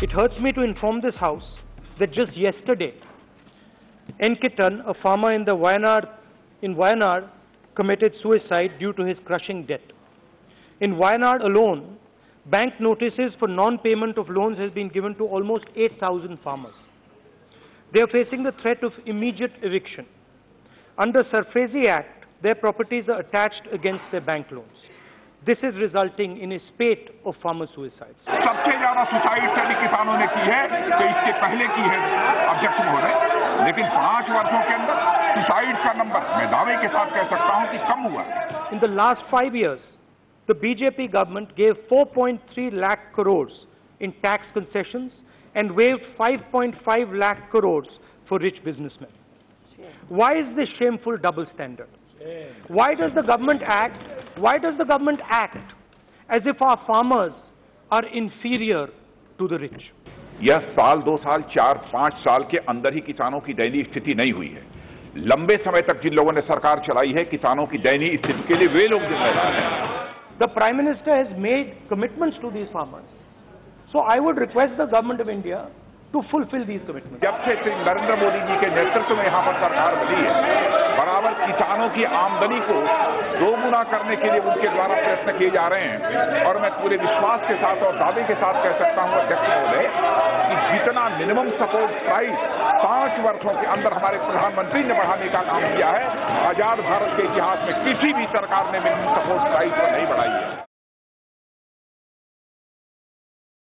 It hurts me to inform this House that just yesterday, Enkitan, a farmer in the Wayanad, in Wayanad, committed suicide due to his crushing debt. In Wayanad alone, bank notices for non-payment of loans has been given to almost 8,000 farmers. They are facing the threat of immediate eviction. Under SARFAESI Act, their properties are attached against their bank loans. This is resulting in a spate of farmer suicides. सबसे ज्यादा suicide study किसानों ने की है तो इसके पहले की है अध्यक्ष महोदय लेकिन पांच वर्षों के अंदर सुसाइड का नंबर मैं दावे के साथ कह सकता हूं कि कम हुआ है In the last five years, the BJP government gave 4.3 lakh crores in tax concessions and waived 5.5 lakh crores for rich businessmen. Why is this shameful double standard? Why does the government act, Why does the government act as if our farmers are inferior to the rich? यह साल दो साल चार पाँच साल के अंदर ही किसानों की दयनीय स्थिति नहीं हुई है लंबे समय तक जिन लोगों ने सरकार चलाई है किसानों की दयनीय स्थिति के लिए वे लोग जिम्मेदार हैं The Prime Minister has made commitments to these farmers. So I would request the government of India to fulfill these commitments. जब से श्री नरेंद्र मोदी जी के नेतृत्व में यहाँ पर सरकार बनी है बराबर किसानों की आमदनी को दोगुना करने के लिए उनके द्वारा प्रयत्न किए जा रहे हैं। और मैं पूरे विश्वास के साथ और दावे के साथ कह सकता हूँ, अध्यक्ष महोदय, कि जितना मिनिमम सपोर्ट प्राइस पाँच वर्षों के अंदर हमारे प्रधानमंत्री ने बढ़ाने का काम किया है, आज़ाद भारत के इतिहास में किसी भी सरकार ने मिनिमम सपोर्ट प्राइस को नहीं बढ़ाई है।